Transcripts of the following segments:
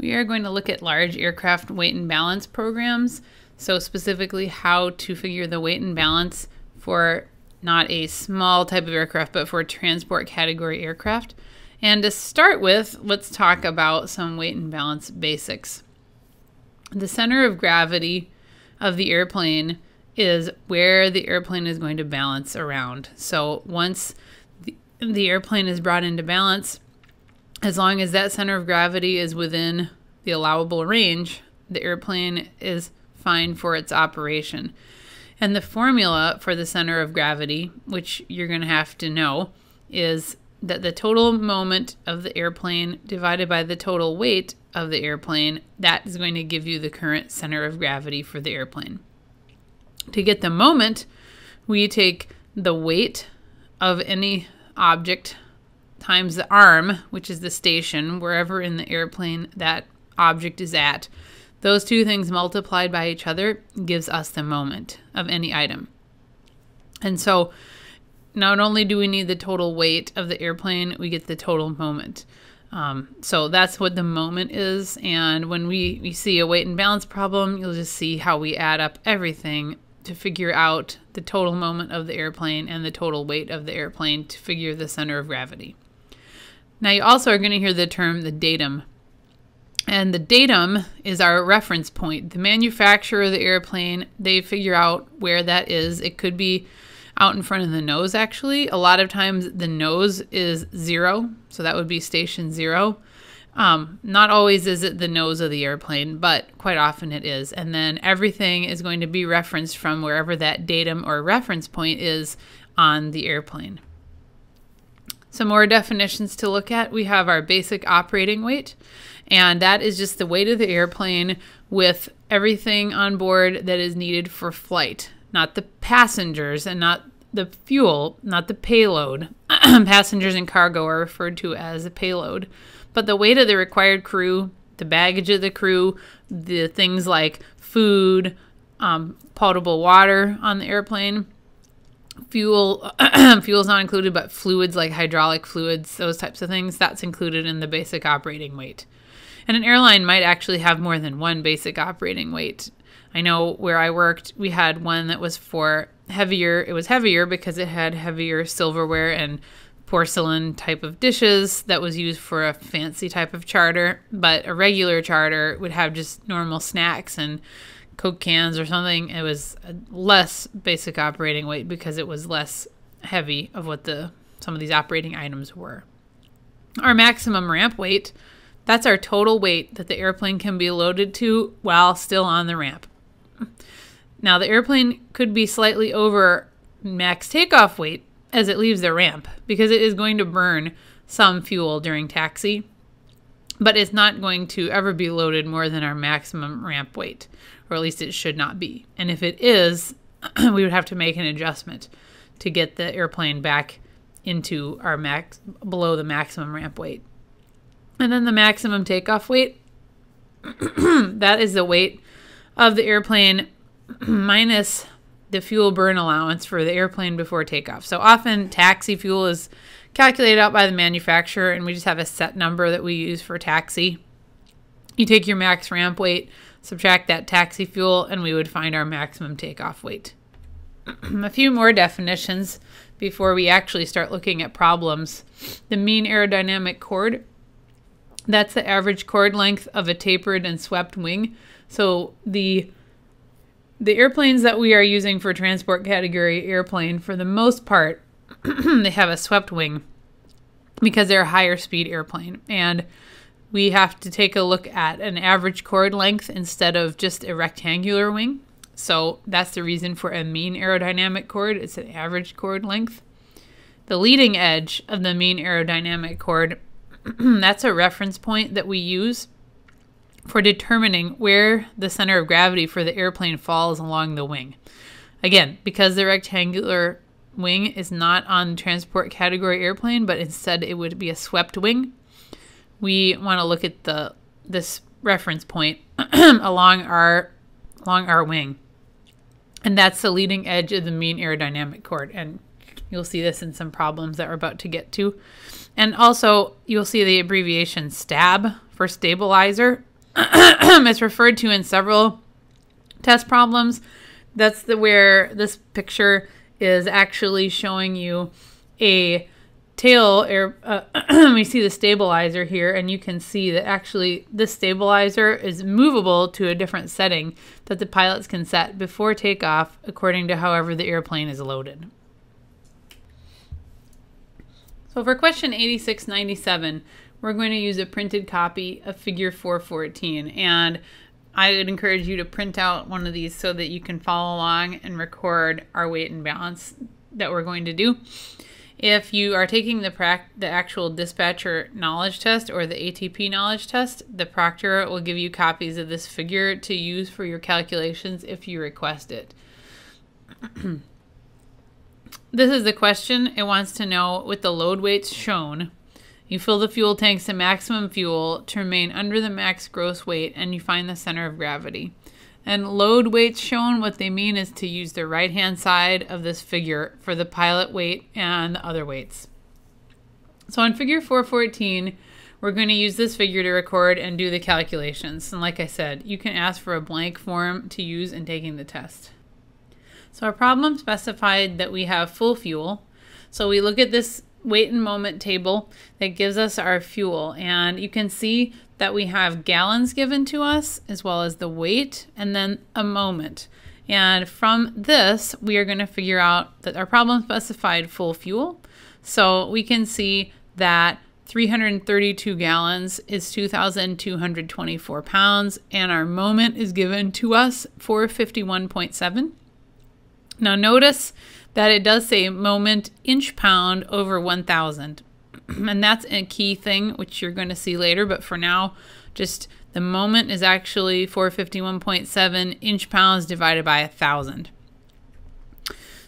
We are going to look at large aircraft weight and balance programs. So, specifically, how to figure the weight and balance for not a small type of aircraft, but for transport category aircraft. And to start with, let's talk about some weight and balance basics. The center of gravity of the airplane is where the airplane is going to balance around. So, once the, the airplane is brought into balance, as long as that center of gravity is within the allowable range, the airplane is fine for its operation. And the formula for the center of gravity, which you're going to have to know, is that the total moment of the airplane divided by the total weight of the airplane, that is going to give you the current center of gravity for the airplane. To get the moment, we take the weight of any object times the arm, which is the station, wherever in the airplane that object is at. Those two things multiplied by each other gives us the moment of any item. And so not only do we need the total weight of the airplane, we get the total moment. Um, so that's what the moment is. And when we, we see a weight and balance problem, you'll just see how we add up everything to figure out the total moment of the airplane and the total weight of the airplane to figure the center of gravity. Now, you also are going to hear the term the datum. And the datum is our reference point. The manufacturer of the airplane, they figure out where that is. It could be out in front of the nose, actually. A lot of times the nose is zero, so that would be station zero. Um, not always is it the nose of the airplane, but quite often it is. And then everything is going to be referenced from wherever that datum or reference point is on the airplane. Some more definitions to look at. We have our basic operating weight, and that is just the weight of the airplane with everything on board that is needed for flight, not the passengers and not the fuel, not the payload. passengers and cargo are referred to as a payload, but the weight of the required crew, the baggage of the crew, the things like food, um, potable water on the airplane fuel fuel is not included but fluids like hydraulic fluids those types of things that's included in the basic operating weight. And an airline might actually have more than one basic operating weight. I know where i worked we had one that was for heavier it was heavier because it had heavier silverware and porcelain type of dishes that was used for a fancy type of charter but a regular charter would have just normal snacks and Coke cans or something, it was less basic operating weight because it was less heavy of what the some of these operating items were. Our maximum ramp weight, that's our total weight that the airplane can be loaded to while still on the ramp. Now, the airplane could be slightly over max takeoff weight as it leaves the ramp because it is going to burn some fuel during taxi, but it's not going to ever be loaded more than our maximum ramp weight or at least it should not be. And if it is, we would have to make an adjustment to get the airplane back into our max below the maximum ramp weight. And then the maximum takeoff weight that is the weight of the airplane minus the fuel burn allowance for the airplane before takeoff. So often taxi fuel is calculated out by the manufacturer and we just have a set number that we use for taxi. You take your max ramp weight subtract that taxi fuel, and we would find our maximum takeoff weight. a few more definitions before we actually start looking at problems. The mean aerodynamic chord, that's the average chord length of a tapered and swept wing. So the the airplanes that we are using for transport category airplane, for the most part, they have a swept wing because they're a higher speed airplane. And we have to take a look at an average chord length instead of just a rectangular wing. So that's the reason for a mean aerodynamic chord. It's an average chord length. The leading edge of the mean aerodynamic chord, that's a reference point that we use for determining where the center of gravity for the airplane falls along the wing. Again, because the rectangular wing is not on transport category airplane, but instead it would be a swept wing, we want to look at the this reference point along our along our wing. And that's the leading edge of the mean aerodynamic chord. And you'll see this in some problems that we're about to get to. And also, you'll see the abbreviation STAB for stabilizer. it's referred to in several test problems. That's the where this picture is actually showing you a tail air uh, we see the stabilizer here and you can see that actually this stabilizer is movable to a different setting that the pilots can set before takeoff according to however the airplane is loaded. So for question 8697 we're going to use a printed copy of figure 414 and I would encourage you to print out one of these so that you can follow along and record our weight and balance that we're going to do. If you are taking the prac- the actual dispatcher knowledge test or the ATP knowledge test, the proctor will give you copies of this figure to use for your calculations if you request it. this is the question. It wants to know with the load weights shown, you fill the fuel tanks to maximum fuel to remain under the max gross weight and you find the center of gravity. And load weights shown, what they mean is to use the right hand side of this figure for the pilot weight and the other weights. So on figure 414, we're going to use this figure to record and do the calculations. And like I said, you can ask for a blank form to use in taking the test. So our problem specified that we have full fuel. So we look at this weight and moment table that gives us our fuel. And you can see that we have gallons given to us as well as the weight and then a moment. And from this, we are going to figure out that our problem specified full fuel. So we can see that 332 gallons is 2,224 pounds, and our moment is given to us 451.7. Now notice that it does say moment inch pound over 1,000. And that's a key thing, which you're going to see later. But for now, just the moment is actually 451.7 inch pounds divided by a 1,000.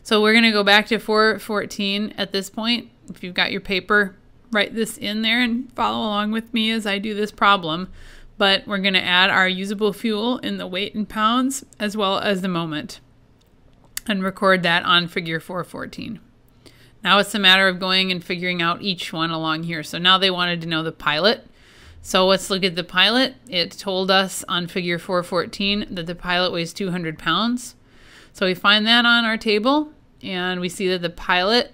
So we're going to go back to 414 at this point. If you've got your paper, write this in there and follow along with me as I do this problem. But we're going to add our usable fuel in the weight in pounds as well as the moment and record that on figure 414. Now it's a matter of going and figuring out each one along here. So now they wanted to know the pilot. So let's look at the pilot. It told us on figure 414 that the pilot weighs 200 pounds. So we find that on our table and we see that the pilot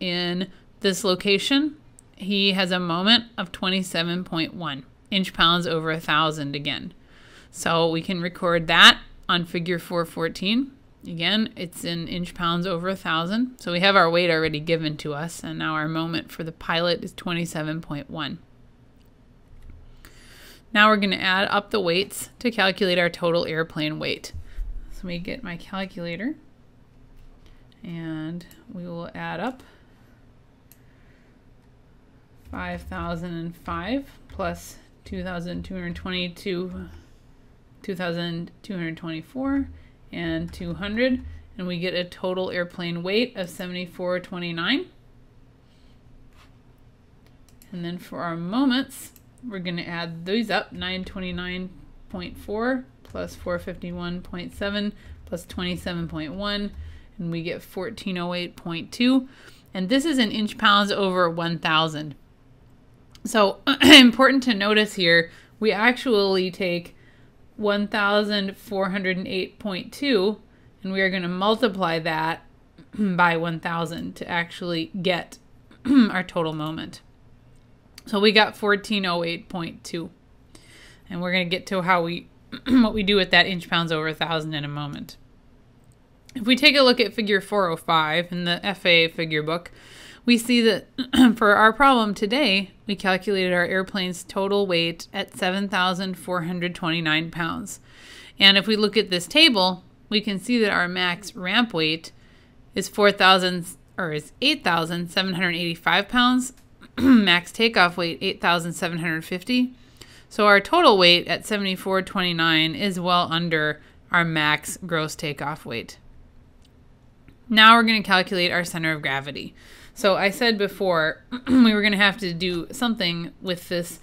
in this location, he has a moment of 27.1 inch pounds over a thousand again. So we can record that on figure 414. Again, it's in inch pounds over a thousand. So we have our weight already given to us, and now our moment for the pilot is 27.1. Now we're going to add up the weights to calculate our total airplane weight. So we get my calculator, and we will add up 5,005 plus 2,222, 2,224 and 200 and we get a total airplane weight of 7429 and then for our moments we're going to add these up 929.4 plus 451.7 plus 27.1 and we get 1408.2 and this is in inch pounds over 1000 so important to notice here we actually take 1408.2 and we are going to multiply that by 1000 to actually get our total moment. So we got 1408.2. And we're going to get to how we what we do with that inch pounds over a 1000 in a moment. If we take a look at figure 405 in the FAA figure book, we see that for our problem today, we calculated our airplane's total weight at 7,429 pounds. And if we look at this table, we can see that our max ramp weight is 4,000 or is 8,785 pounds. max takeoff weight 8,750. So our total weight at 7429 is well under our max gross takeoff weight. Now we're going to calculate our center of gravity. So I said before we were going to have to do something with this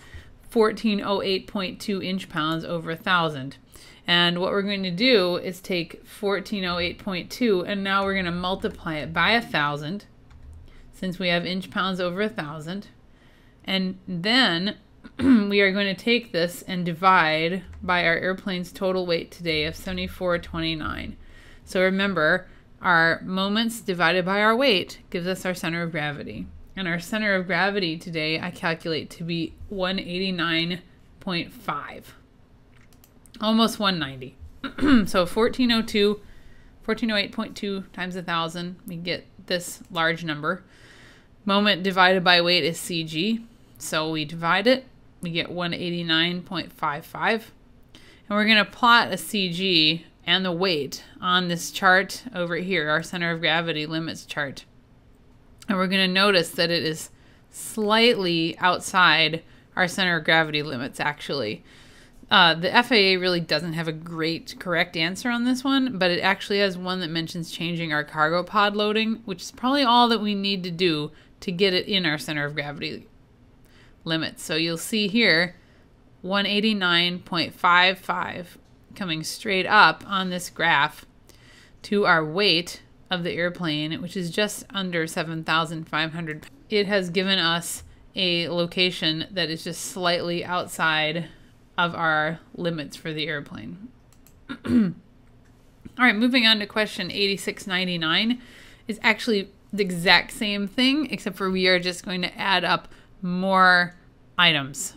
1408.2 inch pounds over a thousand. And what we're going to do is take 1408.2 and now we're going to multiply it by a thousand since we have inch pounds over a thousand. And then we are going to take this and divide by our airplane's total weight today of 7429. So remember, our moments divided by our weight gives us our center of gravity. And our center of gravity today I calculate to be 189.5. Almost 190. so 1402, 1408.2 times a 1,000, we get this large number. Moment divided by weight is CG. So we divide it, we get 189.55. And we're going to plot a CG and the weight on this chart over here, our center of gravity limits chart. And we're going to notice that it is slightly outside our center of gravity limits, actually. Uh, the FAA really doesn't have a great correct answer on this one, but it actually has one that mentions changing our cargo pod loading, which is probably all that we need to do to get it in our center of gravity limits. So you'll see here 189.55 coming straight up on this graph to our weight of the airplane, which is just under 7,500. It has given us a location that is just slightly outside of our limits for the airplane. All right, moving on to question 8699 is actually the exact same thing, except for we are just going to add up more items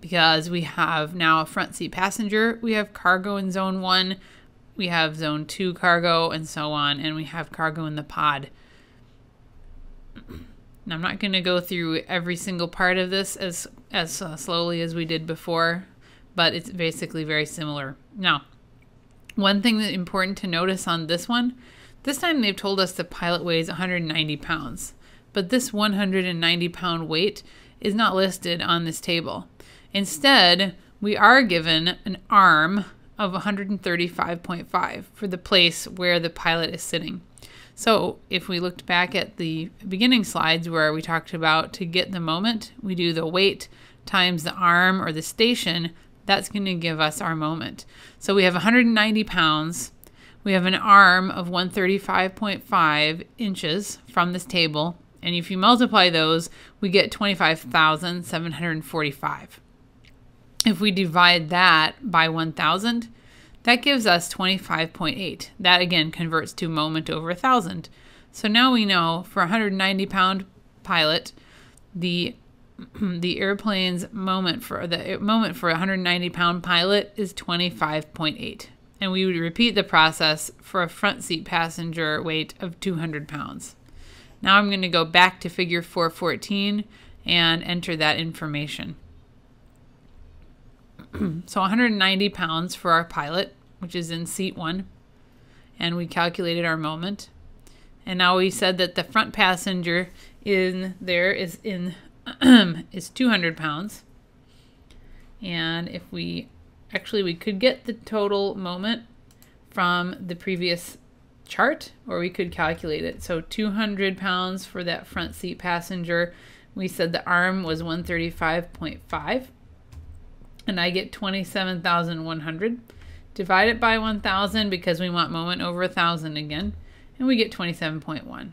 because we have now a front seat passenger, we have cargo in zone one, we have zone two cargo, and so on, and we have cargo in the pod. Now, I'm not going to go through every single part of this as as uh, slowly as we did before, but it's basically very similar. Now, one thing that's important to notice on this one, this time they've told us the pilot weighs 190 pounds, but this 190 pound weight is not listed on this table. Instead, we are given an arm of 135.5 for the place where the pilot is sitting. So if we looked back at the beginning slides where we talked about to get the moment, we do the weight times the arm or the station, that's going to give us our moment. So we have 190 pounds. We have an arm of 135.5 inches from this table. And if you multiply those, we get 25,745. If we divide that by 1,000, that gives us 25.8. That again converts to moment over 1,000. So now we know for a 190 pound pilot, the the airplane's moment for the moment for a 190 pound pilot is 25.8. And we would repeat the process for a front seat passenger weight of 200 pounds. Now I'm going to go back to figure 414 and enter that information. so 190 pounds for our pilot, which is in seat one, and we calculated our moment. And now we said that the front passenger in there is in is 200 pounds. And if we actually we could get the total moment from the previous chart or we could calculate it. So 200 pounds for that front seat passenger. We said the arm was 135.5 and I get 27,100. Divide it by 1,000 because we want moment over 1,000 again, and we get 27.1.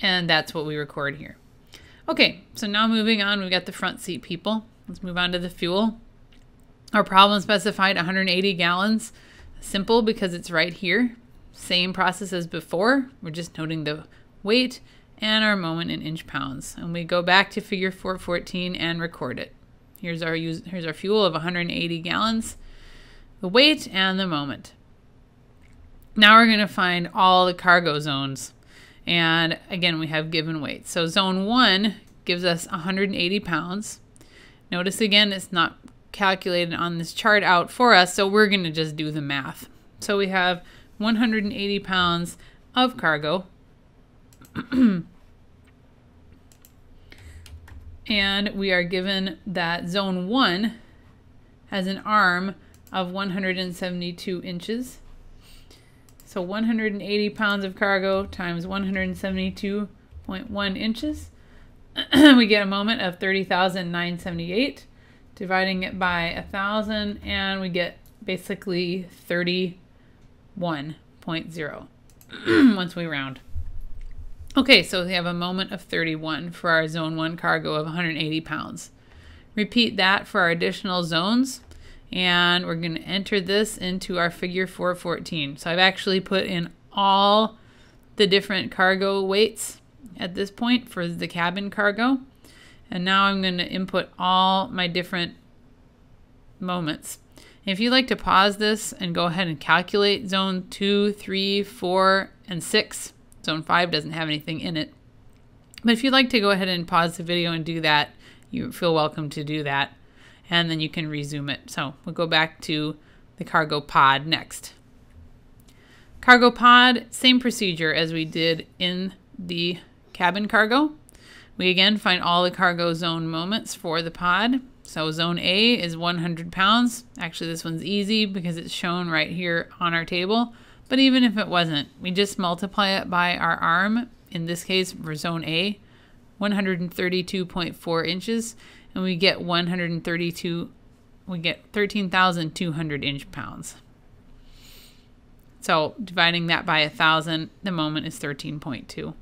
And that's what we record here. Okay, so now moving on, we've got the front seat people. Let's move on to the fuel. Our problem specified 180 gallons. Simple because it's right here. Same process as before. We're just noting the weight and our moment in inch pounds. And we go back to figure 414 and record it. Here's our use, here's our fuel of 180 gallons, the weight and the moment. Now we're going to find all the cargo zones. And again, we have given weight. So zone 1 gives us 180 pounds. Notice again, it's not calculated on this chart out for us, so we're going to just do the math. So we have 180 pounds of cargo and we are given that zone 1 has an arm of 172 inches. So 180 pounds of cargo times 172.1 inches. we get a moment of 30,978. Dividing it by a 1,000 and we get basically 31.0 once we round. Okay, so we have a moment of 31 for our zone 1 cargo of 180 pounds. Repeat that for our additional zones and we're going to enter this into our figure 414. So I've actually put in all the different cargo weights at this point for the cabin cargo. And now I'm going to input all my different moments. If you'd like to pause this and go ahead and calculate zone 2, 3, 4, and 6, zone 5 doesn't have anything in it. But if you'd like to go ahead and pause the video and do that, you feel welcome to do that and then you can resume it. So we'll go back to the cargo pod next. Cargo pod, same procedure as we did in the cabin cargo. We again find all the cargo zone moments for the pod. So zone A is 100 pounds. Actually, this one's easy because it's shown right here on our table. But even if it wasn't, we just multiply it by our arm, in this case for zone A, 132.4 inches, and we get 132 we get 13,200 inch pounds. So dividing that by a thousand, the moment is 13.2.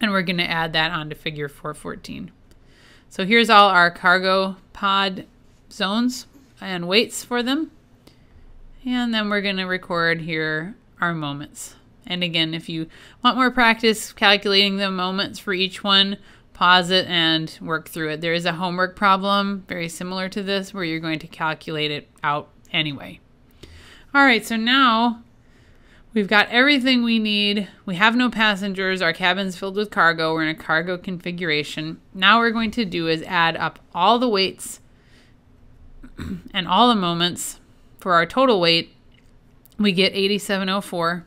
And we're going to add that onto figure 414. So here's all our cargo pod zones and weights for them. And then we're going to record here our moments. And again, if you want more practice calculating the moments for each one, pause it and work through it. There is a homework problem very similar to this where you're going to calculate it out anyway. All right, so now we've got everything we need. We have no passengers. Our cabin's filled with cargo. We're in a cargo configuration. Now we're going to do is add up all the weights and all the moments for our total weight. We get 8704.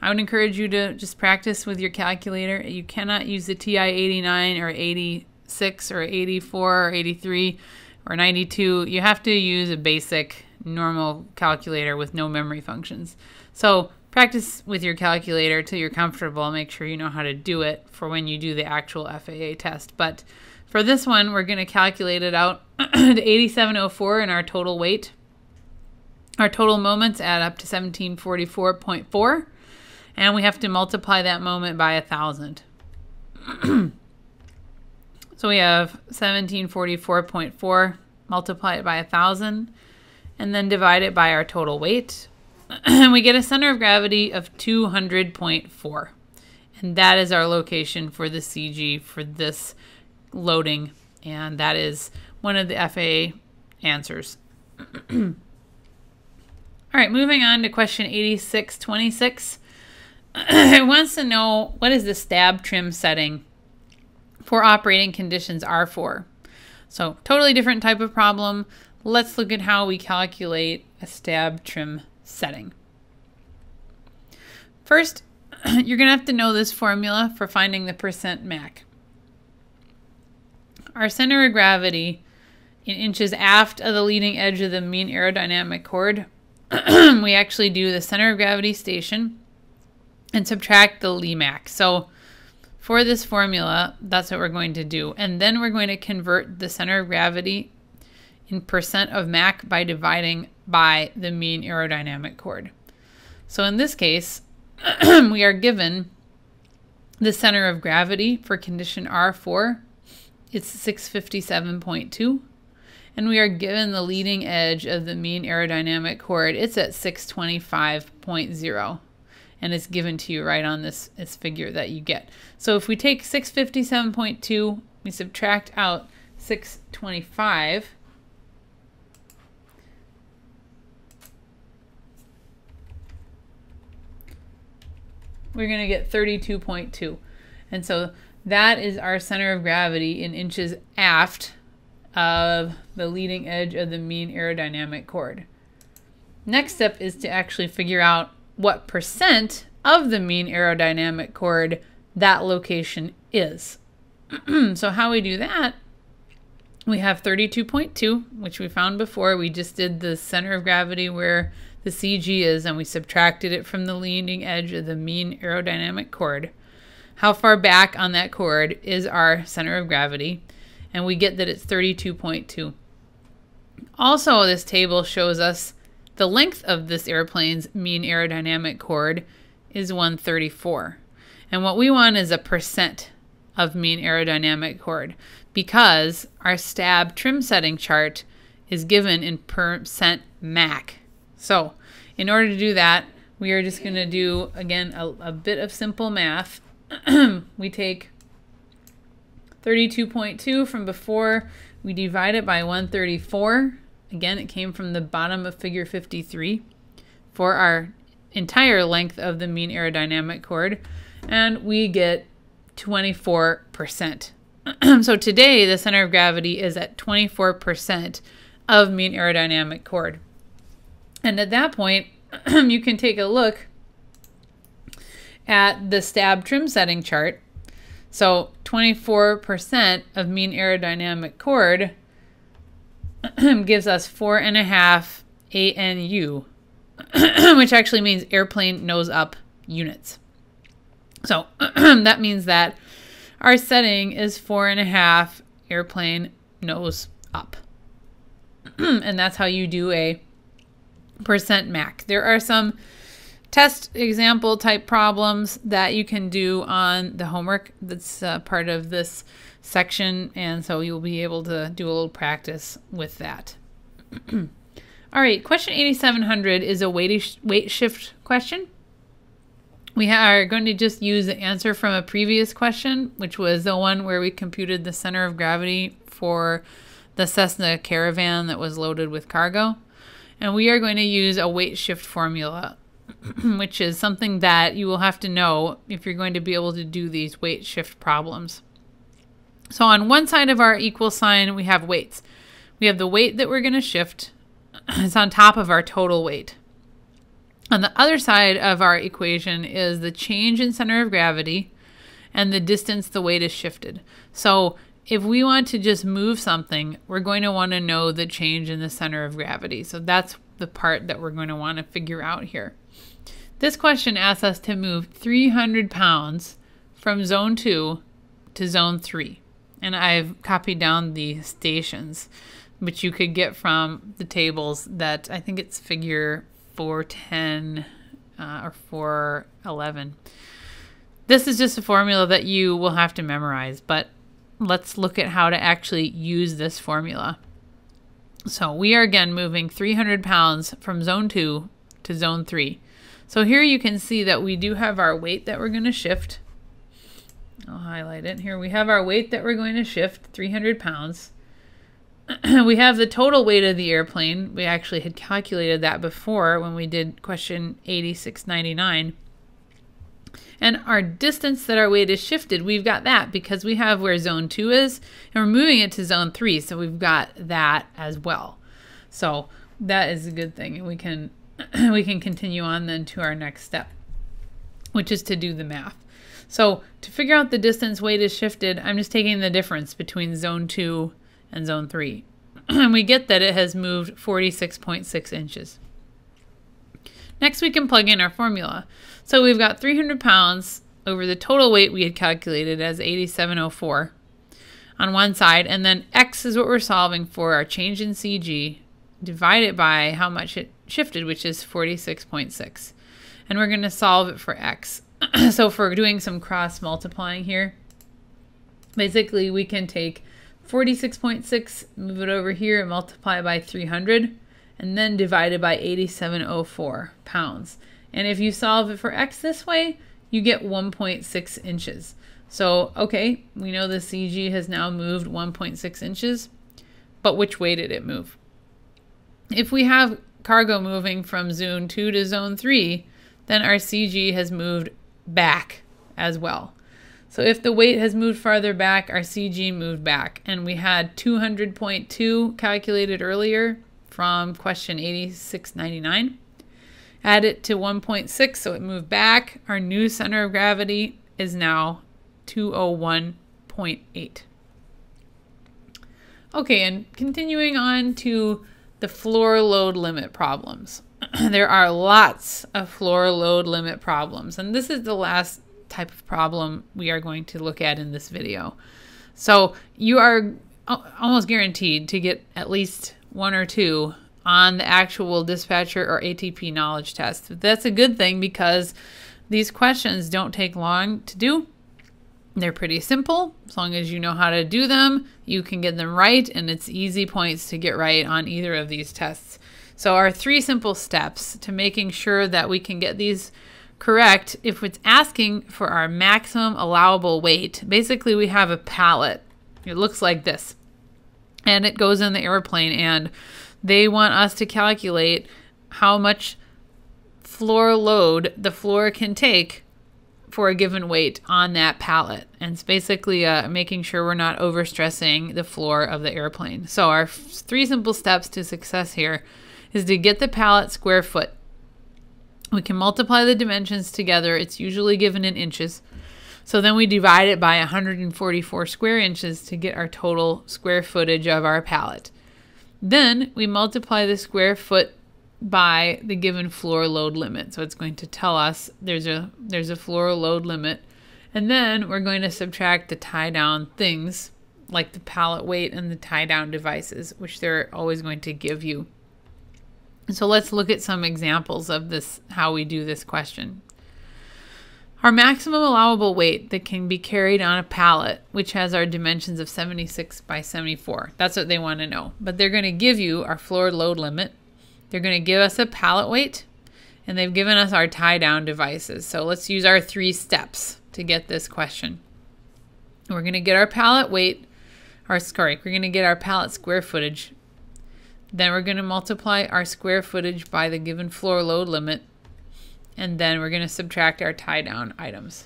I would encourage you to just practice with your calculator. You cannot use the TI 89 or 86 or 84 or 83 or 92. You have to use a basic normal calculator with no memory functions. So practice with your calculator till you're comfortable. Make sure you know how to do it for when you do the actual FAA test. But for this one, we're going to calculate it out to 8704 in our total weight. Our total moments add up to 1744.4 and we have to multiply that moment by a thousand. so we have 1744.4 multiply it by a thousand and then divide it by our total weight. and we get a center of gravity of 200.4. And that is our location for the CG for this loading. And that is one of the FAA answers. All right, moving on to question 8626. it wants to know what is the stab trim setting for operating conditions R4. So totally different type of problem. Let's look at how we calculate a stab trim setting. First, you're going to have to know this formula for finding the percent MAC. Our center of gravity in inches aft of the leading edge of the mean aerodynamic chord, we actually do the center of gravity station and subtract the LEMAC. So for this formula, that's what we're going to do. And then we're going to convert the center of gravity in percent of MAC by dividing by the mean aerodynamic chord. So in this case, we are given the center of gravity for condition R4. It's 657.2. And we are given the leading edge of the mean aerodynamic chord. It's at 625.0 and it's given to you right on this, this figure that you get. So if we take 657.2, we subtract out 625, we're going to get 32.2. And so that is our center of gravity in inches aft of the leading edge of the mean aerodynamic chord. Next step is to actually figure out what percent of the mean aerodynamic chord that location is. so how we do that, we have 32.2, which we found before. We just did the center of gravity where the CG is, and we subtracted it from the leading edge of the mean aerodynamic chord. How far back on that chord is our center of gravity? And we get that it's 32.2. Also, this table shows us the length of this airplane's mean aerodynamic chord is 134. And what we want is a percent of mean aerodynamic chord because our stab trim setting chart is given in percent MAC. So in order to do that, we are just going to do, again, a, a bit of simple math. we take 32.2 from before, we divide it by 134. Again, it came from the bottom of figure 53 for our entire length of the mean aerodynamic chord, and we get 24%. so today, the center of gravity is at 24% of mean aerodynamic chord. And at that point, you can take a look at the stab trim setting chart. So 24% of mean aerodynamic chord gives us four and a half ANU, which actually means airplane nose up units. So that means that our setting is four and a half airplane nose up. and that's how you do a percent mac. There are some test example type problems that you can do on the homework that's uh, part of this section and so you'll be able to do a little practice with that. All right, question 8700 is a weight, weight shift question. We are going to just use the answer from a previous question, which was the one where we computed the center of gravity for the Cessna Caravan that was loaded with cargo. And we are going to use a weight shift formula, which is something that you will have to know if you're going to be able to do these weight shift problems. So on one side of our equal sign, we have weights. We have the weight that we're going to shift. It's on top of our total weight. On the other side of our equation is the change in center of gravity and the distance the weight is shifted. So if we want to just move something, we're going to want to know the change in the center of gravity. So that's the part that we're going to want to figure out here. This question asks us to move 300 pounds from zone 2 to zone 3. And I've copied down the stations, which you could get from the tables that I think it's figure 410 uh, or 411. This is just a formula that you will have to memorize, but let's look at how to actually use this formula. So we are again moving 300 pounds from zone 2 to zone 3. So here you can see that we do have our weight that we're going to shift. I'll highlight it. Here we have our weight that we're going to shift, 300 pounds. we have the total weight of the airplane. We actually had calculated that before when we did question 8699. And our distance that our weight is shifted, we've got that because we have where zone 2 is, and we're moving it to zone 3, so we've got that as well. So that is a good thing. We can we can continue on then to our next step, which is to do the math. So to figure out the distance weight is shifted, I'm just taking the difference between zone 2 and zone 3. and we get that it has moved 46.6 inches. Next, we can plug in our formula. So we've got 300 pounds over the total weight we had calculated as 8704 on one side, and then x is what we're solving for our change in CG, divided by how much it shifted, which is 46.6. And we're going to solve it for x. so for doing some cross multiplying here, basically we can take 46.6, move it over here, and multiply by 300, and then divide it by 8704 pounds. And if you solve it for x this way, you get 1.6 inches. So, okay, we know the CG has now moved 1.6 inches, but which way did it move? If we have cargo moving from zone 2 to zone 3, then our CG has moved back as well. So if the weight has moved farther back, our CG moved back. And we had 200.2 calculated earlier from question 8699. Add it to 1.6, so it moved back. Our new center of gravity is now 201.8. Okay, and continuing on to the floor load limit problems. there are lots of floor load limit problems, and this is the last type of problem we are going to look at in this video. So you are almost guaranteed to get at least one or two on the actual dispatcher or ATP knowledge test. That's a good thing because These questions don't take long to do. They're pretty simple. As long as you know how to do them, you can get them right, and it's easy points to get right on either of these tests. So, our three simple steps to making sure that we can get these correct if it's asking for our maximum allowable weight. Basically, we have a pallet. It looks like this, and it goes in the airplane, and they want us to calculate how much floor load the floor can take for a given weight on that pallet. And it's basically uh, making sure we're not overstressing the floor of the airplane. So, our three simple steps to success here is to get the pallet square foot. We can multiply the dimensions together. It's usually given in inches. So then we divide it by 144 square inches to get our total square footage of our pallet. Then we multiply the square foot by the given floor load limit. So it's going to tell us there's a there's a floor load limit. And then we're going to subtract the tie down things like the pallet weight and the tie down devices, which they're always going to give you. So let's look at some examples of this how we do this question. Our maximum allowable weight that can be carried on a pallet, which has our dimensions of 76 by 74. That's what they want to know. But they're going to give you our floor load limit, they're going to give us a pallet weight and they've given us our tie down devices. So let's use our three steps to get this question. We're going to get our pallet weight, our sorry, we're going to get our pallet square footage. Then we're going to multiply our square footage by the given floor load limit. And then we're going to subtract our tie down items.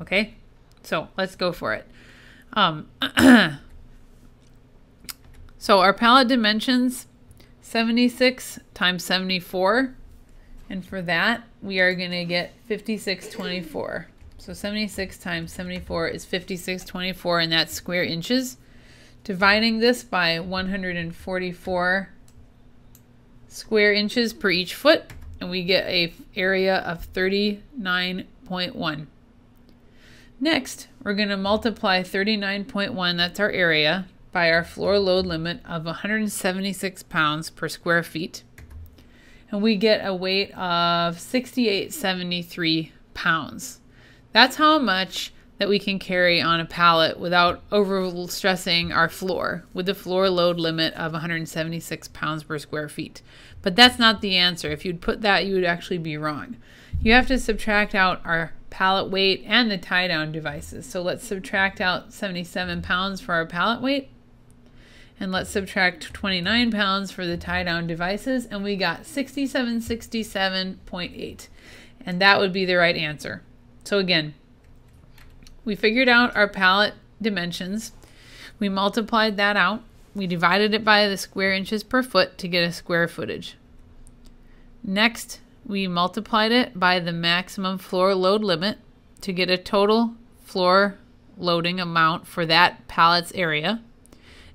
Okay? So let's go for it. Um, so our pallet dimensions 76 times 74. And for that, we are going to get 5624. So 76 times 74 is 5624, and that's square inches. Dividing this by 144 square inches per each foot, and we get a area of 39.1. Next, we're going to multiply 39.1, that's our area, by our floor load limit of 176 pounds per square feet. And we get a weight of 6873 pounds. That's how much that we can carry on a pallet without overstressing our floor with the floor load limit of 176 pounds per square feet. But that's not the answer. If you'd put that, you would actually be wrong. You have to subtract out our pallet weight and the tie down devices. So let's subtract out 77 pounds for our pallet weight and let's subtract 29 pounds for the tie down devices, and we got 6767.8. And that would be the right answer. So again, we figured out our pallet dimensions. We multiplied that out. We divided it by the square inches per foot to get a square footage. Next, we multiplied it by the maximum floor load limit to get a total floor loading amount for that pallet's area.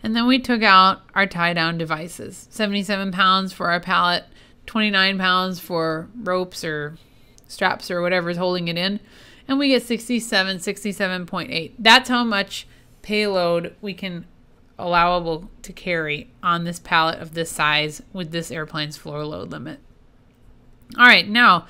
And then we took out our tie down devices 77 pounds for our pallet, 29 pounds for ropes or straps or whatever is holding it in. And we get 67, 67.8. That's how much payload we can allowable to carry on this pallet of this size with this airplane's floor load limit. All right, now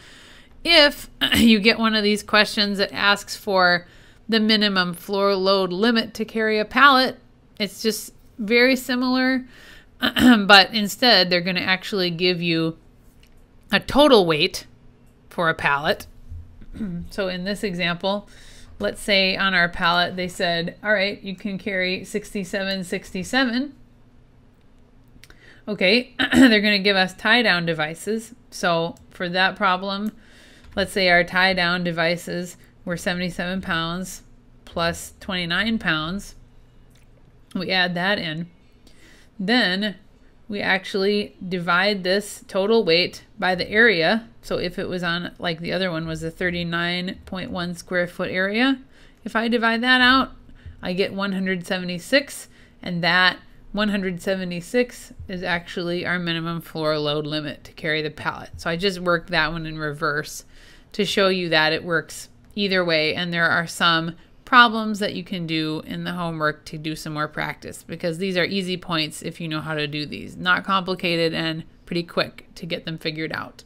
if you get one of these questions that asks for the minimum floor load limit to carry a pallet, it's just very similar, but instead they're going to actually give you a total weight for a pallet. so in this example, let's say on our pallet they said, all right, you can carry 67, 67. Okay, they're going to give us tie down devices. So for that problem, let's say our tie down devices were 77 pounds plus 29 pounds. We add that in. Then we actually divide this total weight by the area. So if it was on, like the other one was a 39.1 square foot area, if I divide that out, I get 176, and that 176 is actually our minimum floor load limit to carry the pallet. So I just worked that one in reverse to show you that it works either way, and there are some problems that you can do in the homework to do some more practice because these are easy points if you know how to do these. Not complicated and pretty quick to get them figured out.